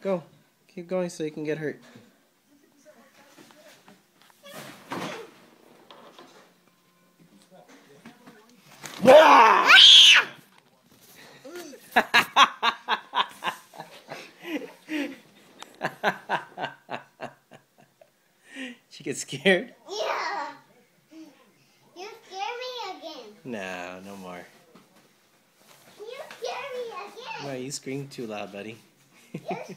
Go. Keep going so you can get hurt. she gets scared? Yeah. You scare me again. No, no more. You scare me again. Why you scream too loud, buddy? You scare